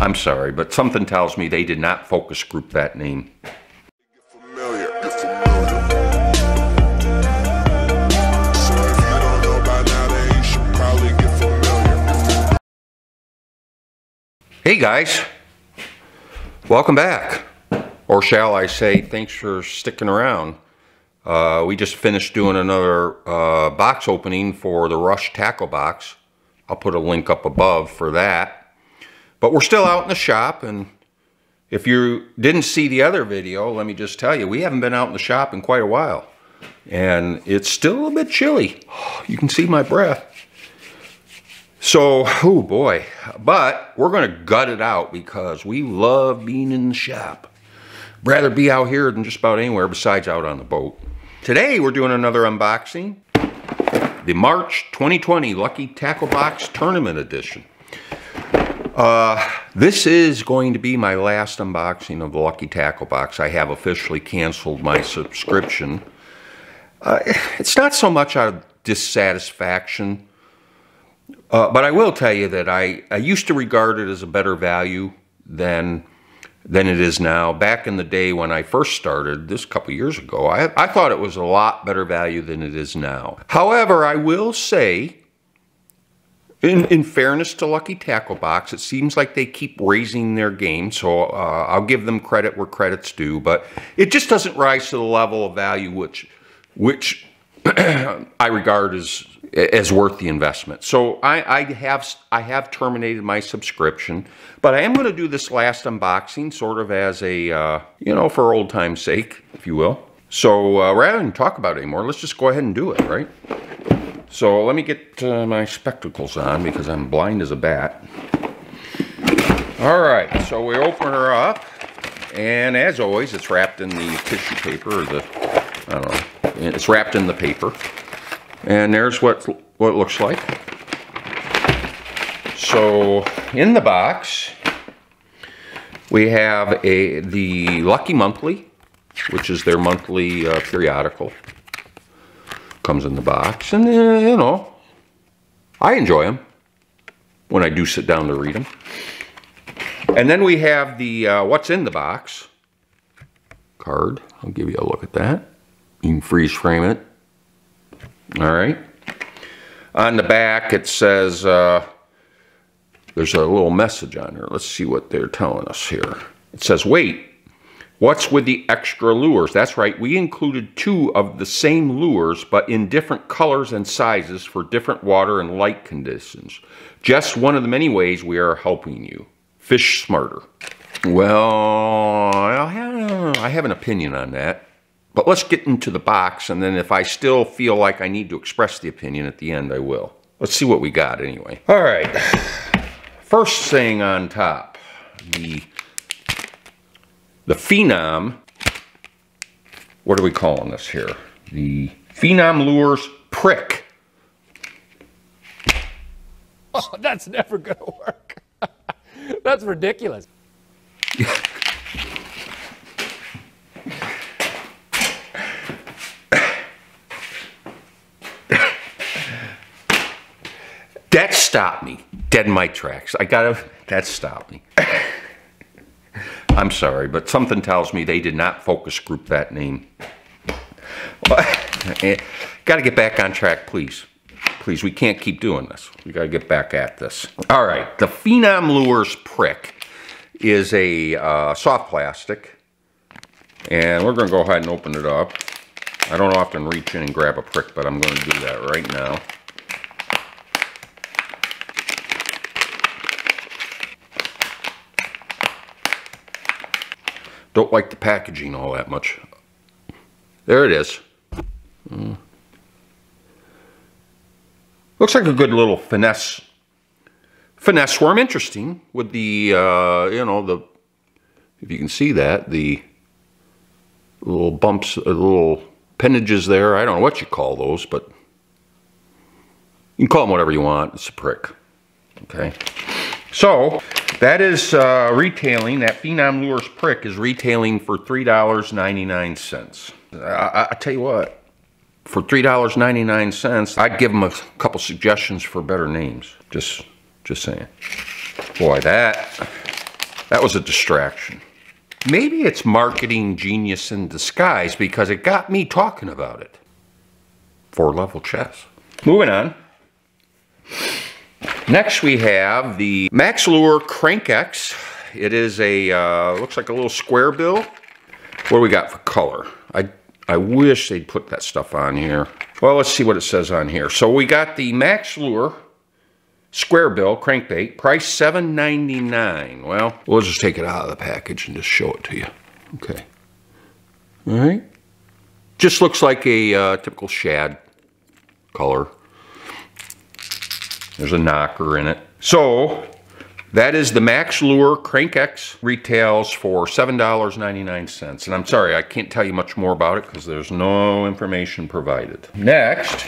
I'm sorry, but something tells me they did not focus group that name. Hey guys, welcome back. Or shall I say, thanks for sticking around. Uh, we just finished doing another uh, box opening for the Rush Tackle Box. I'll put a link up above for that. But we're still out in the shop, and if you didn't see the other video, let me just tell you, we haven't been out in the shop in quite a while. And it's still a bit chilly. You can see my breath. So, oh boy. But we're going to gut it out because we love being in the shop. Rather be out here than just about anywhere besides out on the boat. Today we're doing another unboxing. The March 2020 Lucky Tackle Box Tournament Edition. Uh, this is going to be my last unboxing of the Lucky Tackle Box. I have officially canceled my subscription. Uh, it's not so much out of dissatisfaction, uh, but I will tell you that I, I used to regard it as a better value than than it is now. Back in the day when I first started, this couple years ago, I, I thought it was a lot better value than it is now. However, I will say in, in fairness to Lucky Tackle Box, it seems like they keep raising their game, so uh, I'll give them credit where credit's due, but it just doesn't rise to the level of value which, which I regard as as worth the investment. So I, I have I have terminated my subscription, but I am going to do this last unboxing sort of as a uh, you know for old time's sake, if you will. So uh, rather than talk about it anymore, let's just go ahead and do it, right? So let me get uh, my spectacles on because I'm blind as a bat. All right, so we open her up, and as always, it's wrapped in the tissue paper or the, I don't know, it's wrapped in the paper. And there's what, what it looks like. So in the box, we have a the Lucky Monthly, which is their monthly uh, periodical comes in the box. And, uh, you know, I enjoy them when I do sit down to read them. And then we have the uh, what's in the box card. I'll give you a look at that. You can freeze frame it. All right. On the back, it says, uh, there's a little message on here. Let's see what they're telling us here. It says, wait, What's with the extra lures? That's right, we included two of the same lures, but in different colors and sizes for different water and light conditions. Just one of the many ways we are helping you. Fish smarter. Well, I have, an opinion on that. But let's get into the box, and then if I still feel like I need to express the opinion at the end, I will. Let's see what we got anyway. All right. First thing on top, the the Phenom, what are we calling this here? The Phenom Lures Prick. Oh, that's never going to work. that's ridiculous. that stopped me dead in my tracks. I gotta, that stopped me. I'm sorry, but something tells me they did not focus group that name. Eh, got to get back on track, please. Please, we can't keep doing this. We got to get back at this. All right, the Phenom Lures Prick is a uh, soft plastic, and we're going to go ahead and open it up. I don't often reach in and grab a prick, but I'm going to do that right now. Don't like the packaging all that much. There it is. Mm. Looks like a good little finesse finesse worm. Interesting with the, uh, you know, the, if you can see that, the little bumps, uh, little appendages there. I don't know what you call those, but you can call them whatever you want. It's a prick. Okay. So, that is uh, retailing, that Phenom Lures Prick is retailing for $3.99. I, I tell you what, for $3.99, I'd give them a couple suggestions for better names. Just, just saying. Boy, that, That was a distraction. Maybe it's marketing genius in disguise because it got me talking about it. Four level chess. Moving on. Next we have the Max Lure Crank X. It is a, uh, looks like a little square bill. What do we got for color? I, I wish they'd put that stuff on here. Well, let's see what it says on here. So we got the Max Lure Square bill, crankbait, price $7.99. Well, we'll just take it out of the package and just show it to you. Okay. All right. Just looks like a uh, typical shad color. There's a knocker in it. So, that is the Max Lure Crank X retails for $7.99. And I'm sorry, I can't tell you much more about it because there's no information provided. Next,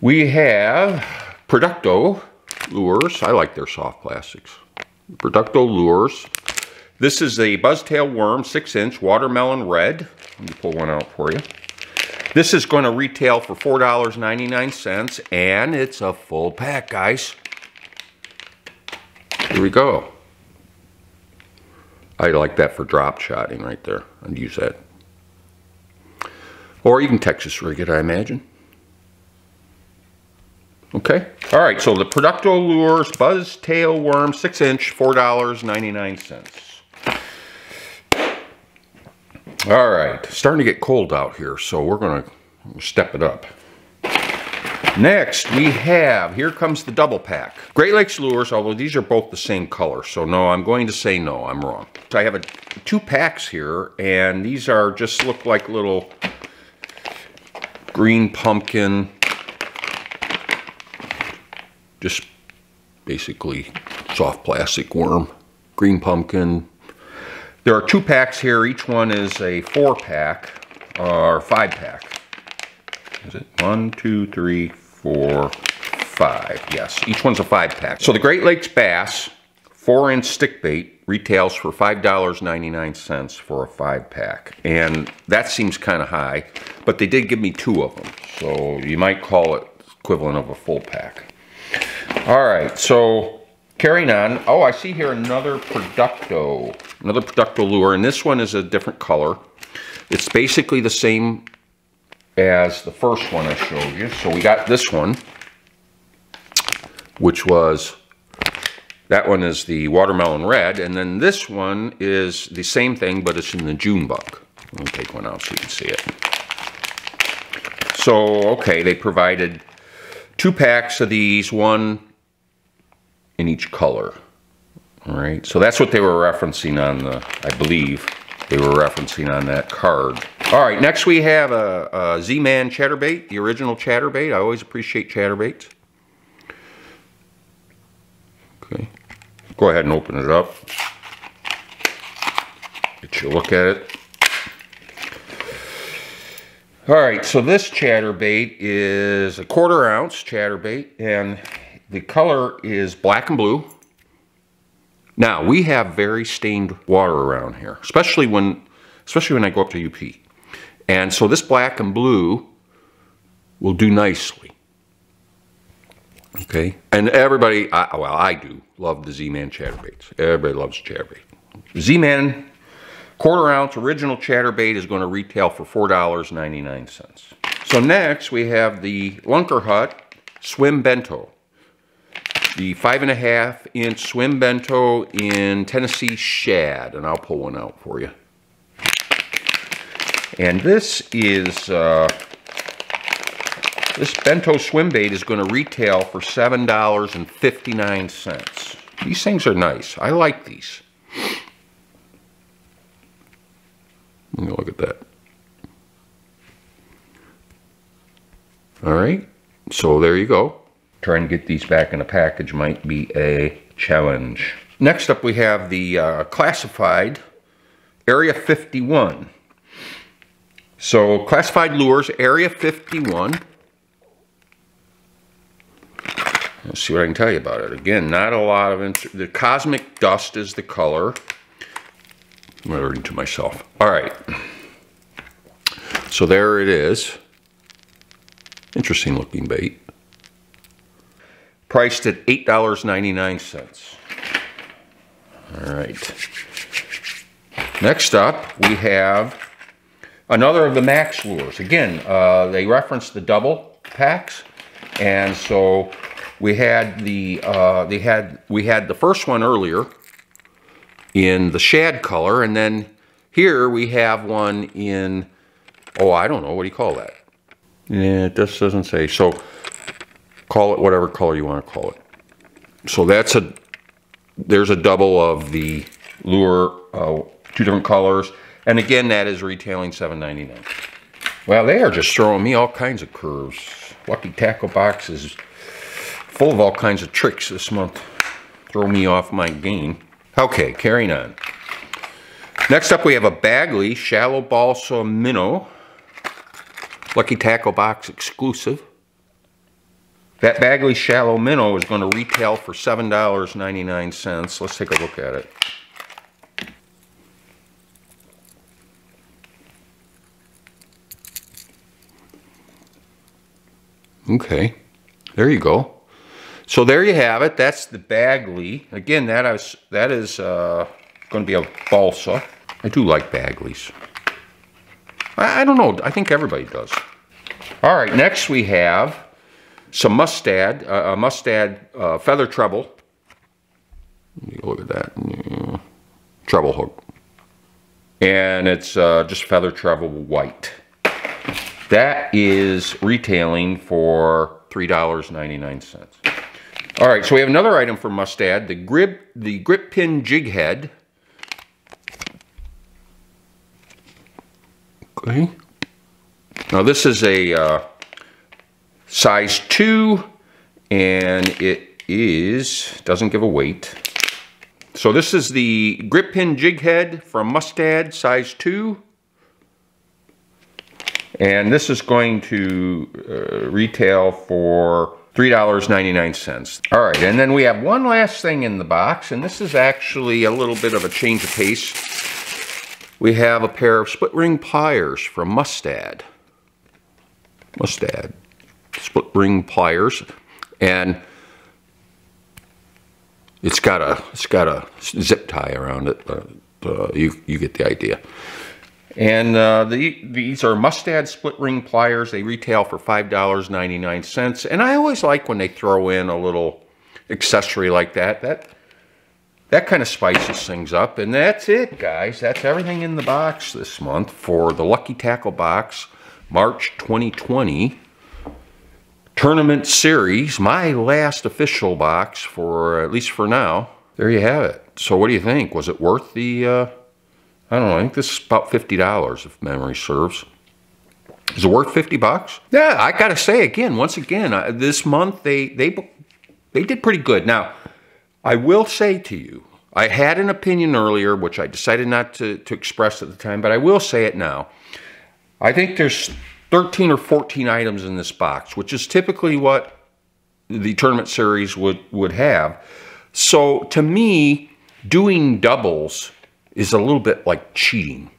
we have Producto lures. I like their soft plastics. Producto lures. This is a buzztail worm, six inch, watermelon red. Let me pull one out for you. This is going to retail for $4.99 and it's a full pack, guys. Here we go. I like that for drop shotting right there. I'd use that. Or even Texas rig it, I imagine. Okay. All right, so the Producto Lures Buzz Tail Worm 6 inch, $4.99. All right, starting to get cold out here, so we're to step it up. Next, we have, here comes the double pack. Great Lakes Lures, although these are both the same color, so no, I'm going to say no, I'm wrong. So I have a, two packs here, and these are just look like little green pumpkin, just basically soft plastic worm, green pumpkin. There are two packs here. Each one is a four pack or five pack. Is it one, two, three, four, five? Yes, each one's a five pack. So the Great Lakes Bass four inch stick bait retails for $5.99 for a five pack. And that seems kind of high, but they did give me two of them. So you might call it equivalent of a full pack. All right, so carrying on. Oh, I see here another Producto, another Producto lure, and this one is a different color. It's basically the same as the first one I showed you. So we got this one, which was, that one is the watermelon red, and then this one is the same thing, but it's in the June bug. Let me take one out so you can see it. So, okay, they provided two packs of these, one in each color. All right, so that's what they were referencing on the, I believe, they were referencing on that card. All right, next we have a a Z-Man Chatterbait, the original Chatterbait. I always appreciate Chatterbaits. Okay, go ahead and open it up. Get you a look at it. All right, so this chatterbait is a quarter ounce chatterbait, and the color is black and blue. Now, we have very stained water around here, especially when, especially when I go up to UP. And so this black and blue will do nicely. Okay, and everybody, I, well, I do love the Z-Man chatterbaits. Everybody loves chatterbait. Z-Man quarter ounce original chatterbait is going to retail for $4.99. So next we have the Lunkerhunt Swim Bento. The five and a half inch swim bento in Tennessee shad, and I'll pull one out for you. And this is, uh, this bento swim bait is going to retail for $7.59. These things are nice. I like these. Look at that. All right, so there you go. Trying to get these back in a package might be a challenge. Next up we have the uh, classified Area 51. So classified lures, Area 51. Let's see what I can tell you about it. Again, not a lot of, interest. the cosmic dust is the color. I'm reading to myself. All right. So there it is. Interesting looking bait. Priced at $8.99. All right. Next up, we have another of the Max lures. Again, uh, they reference the double packs, and so we had the uh, they had we had the first one earlier in the shad color, and then here we have one in oh I don't know what do you call that? Yeah, it just doesn't say. So call it whatever color you want to call it. So that's a there's a double of the lure, uh, two different colors, and again that is retailing $7.99. Well, they are just throwing me all kinds of curves. Lucky Tackle Box is full of all kinds of tricks this month. Throw me off my game. Okay, carrying on. Next up we have a Bagley Shallow Balsa Minnow. Lucky Tackle Box exclusive. That Bagley Shallow Minnow is going to retail for $7.99. Let's take a look at it. Okay, there you go. So there you have it. That's the Bagley. Again, that is that is uh, going to be a balsa. I do like Bagleys. I, I don't know. I think everybody does. All right, next we have some mustad, uh, a mustad uh, feather treble. Look at that. Treble hook. And it's uh, just feather treble white. That is retailing for $3.99. All right, so we have another item for Mustad, the grip, the grip pin jig head. Okay. Now this is a uh, size 2 and it is, doesn't give a weight. So this is the grip pin jig head from Mustad, size 2. And this is going to uh, retail for $3.99. All right, and then we have one last thing in the box, and this is actually a little bit of a change of pace. We have a pair of split ring pliers from Mustad. Mustad. Split ring pliers. And it's got a it's got a zip tie around it. Uh, uh, you you get the idea. And uh, the, these are Mustad split ring pliers. They retail for $5.99. And I always like when they throw in a little accessory like that. That that kind of spices things up. And that's it, guys. That's everything in the box this month for the Lucky Tackle Box March 2020 Tournament Series. My last official box for, at least for now. There you have it. So what do you think? Was it worth the... Uh, I don't know, I think this is about $50 if memory serves. Is it worth 50 bucks? Yeah, I gotta say again, once again, uh, this month they, they, they did pretty good. Now, I will say to you, I had an opinion earlier, which I decided not to, to express at the time, but I will say it now. I think there's 13 or 14 items in this box, which is typically what the tournament series would, would have. So to me, doing doubles is a little bit like cheating.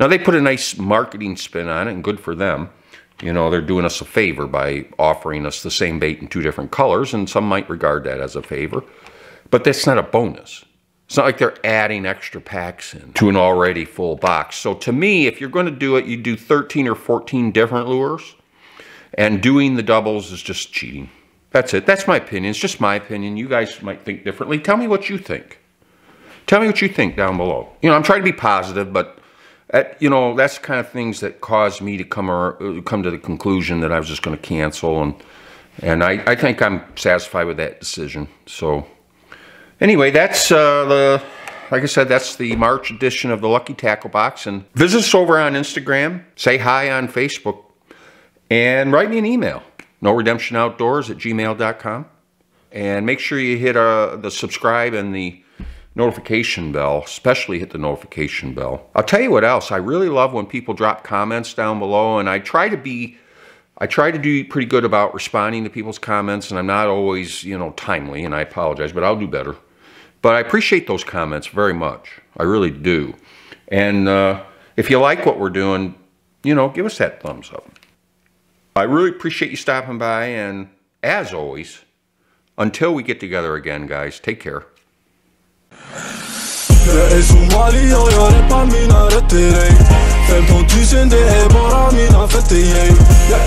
Now, they put a nice marketing spin on it, and good for them. You know, they're doing us a favor by offering us the same bait in two different colors, and some might regard that as a favor. But that's not a bonus. It's not like they're adding extra packs in to an already full box. So to me, if you're going to do it, you do 13 or 14 different lures, and doing the doubles is just cheating. That's it. That's my opinion. It's just my opinion. You guys might think differently. Tell me what you think. Tell me what you think down below. You know, I'm trying to be positive, but at, you know, that's the kind of things that caused me to come or, uh, come to the conclusion that I was just going to cancel, and and I, I think I'm satisfied with that decision. So anyway, that's uh, the like I said, that's the March edition of the Lucky Tackle Box. And visit us over on Instagram, say hi on Facebook, and write me an email. No Redemption Outdoors at gmail.com. And make sure you hit uh, the subscribe and the notification bell, especially hit the notification bell. I'll tell you what else, I really love when people drop comments down below and I try to be I try to do pretty good about responding to people's comments and I'm not always, you know, timely and I apologize, but I'll do better. But I appreciate those comments very much. I really do. And uh, if you like what we're doing, you know, give us that thumbs up. I really appreciate you stopping by and as always, until we get together again, guys, take care. är somali och jag rappar mina rötter ey 15 000 det är bara mina fötter ey Jag